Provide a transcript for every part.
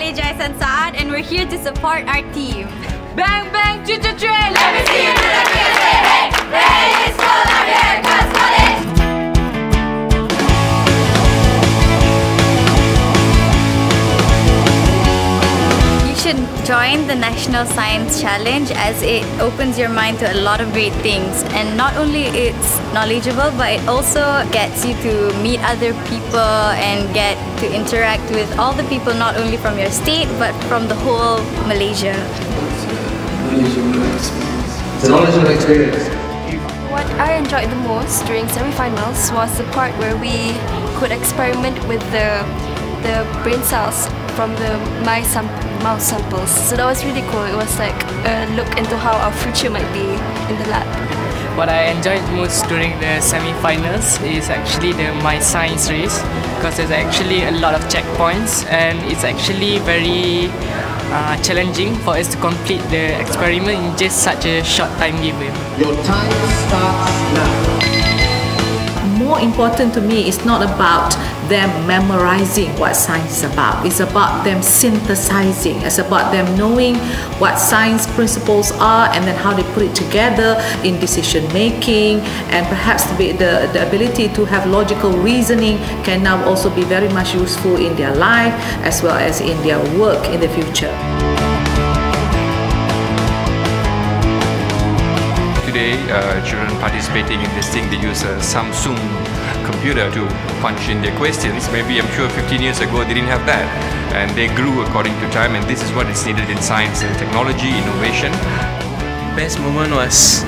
Ali Jaisan Saad and we're here to support our team. Bang bang choo train. Let me see you should join the National Science Challenge as it opens your mind to a lot of great things and not only it's knowledgeable but it also gets you to meet other people and get to interact with all the people not only from your state but from the whole Malaysia. It's a knowledgeable experience. What I enjoyed the most during semi-finals was the part where we could experiment with the the brain cells from the my sam- mouse samples. So that was really cool. It was like a look into how our future might be in the lab. What I enjoyed most during the semi-finals is actually the My Science race because there's actually a lot of checkpoints and it's actually very uh, challenging for us to complete the experiment in just such a short time given. Your time starts now. more important to me is not about them memorizing what science is about. It's about them synthesizing. It's about them knowing what science principles are and then how they put it together in decision making and perhaps the, the, the ability to have logical reasoning can now also be very much useful in their life as well as in their work in the future. Today, uh, children participating in this thing, they use a Samsung computer to punch in their questions. Maybe I'm sure 15 years ago they didn't have that. And they grew according to time and this is what is needed in science and technology, innovation. The best moment was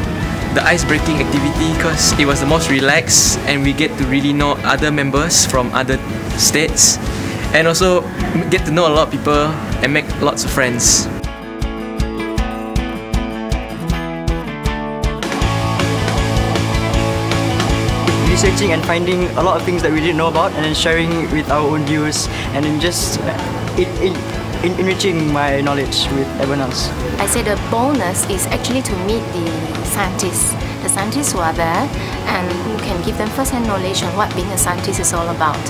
the ice breaking activity because it was the most relaxed and we get to really know other members from other states and also get to know a lot of people and make lots of friends. Researching and finding a lot of things that we didn't know about and then sharing with our own views and then just it, it, en- enriching my knowledge with everyone else. I say the bonus is actually to meet the scientists, the scientists who are there, and who can give them first-hand knowledge on what being a scientist is all about.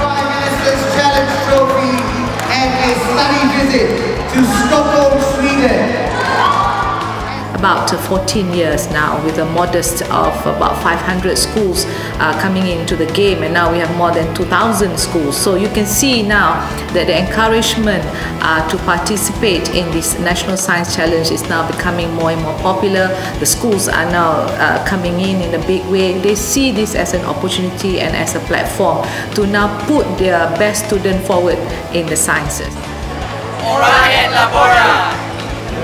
Prime Minister's Challenge Trophy and a study visit to Stockholm, Sweden. About uh, 14 years now with a modest of about 500 schools uh, coming into the game and now we have more than 2,000 schools. So you can see now that the encouragement uh, to participate in this National Science Challenge is now becoming more and more popular. The schools are now uh, coming in in a big way. They see this as an opportunity and as a platform to now put their best student forward in the sciences.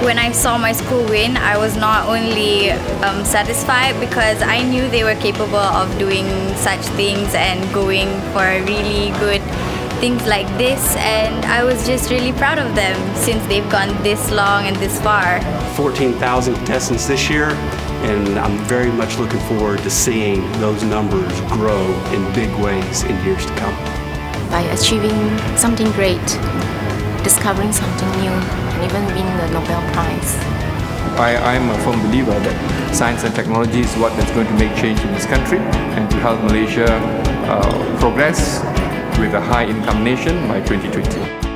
When I saw my school win, I was not only um, satisfied because I knew they were capable of doing such things and going for really good things like this, and I was just really proud of them since they've gone this long and this far. 14,000 contestants this year, and I'm very much looking forward to seeing those numbers grow in big ways in years to come. By achieving something great, discovering something new, even winning the Nobel Prize. I, I'm a firm believer that science and technology is what is going to make change in this country and to help Malaysia uh, progress with a high income nation by 2020.